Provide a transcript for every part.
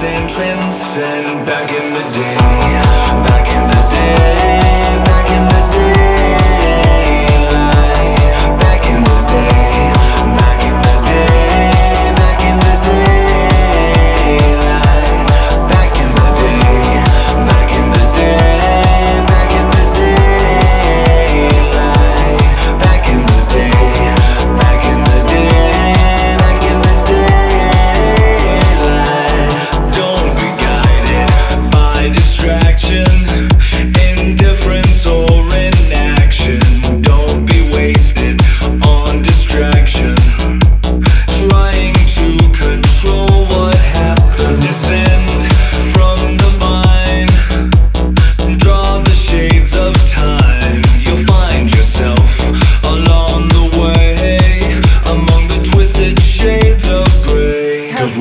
Entrance and back in the day, back in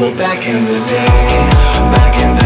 way back in the day, back in the